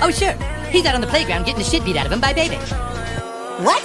Oh, sure. He's out on the playground getting the shit beat out of him by Baby. What?